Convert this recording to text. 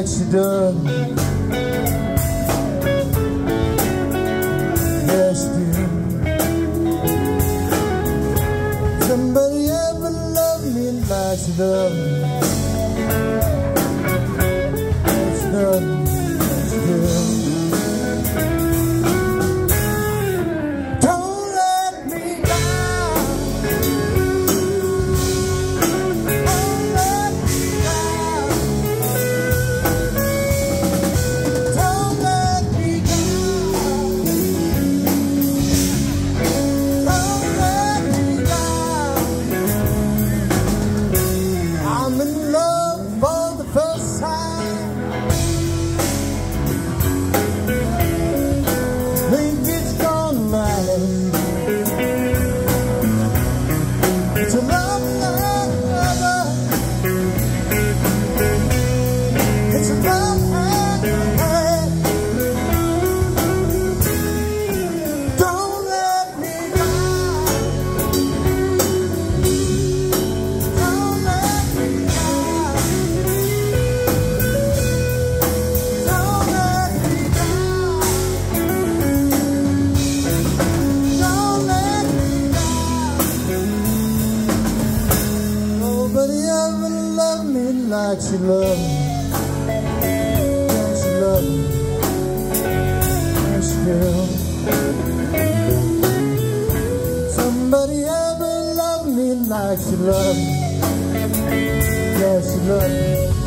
like she done. Yes, dear. Somebody ever loved me like. Yes, she done. Like she loved me. Yeah, she loved me. Yes, girl. Somebody ever loved me like she loved me. Yeah, she loved me. Yes.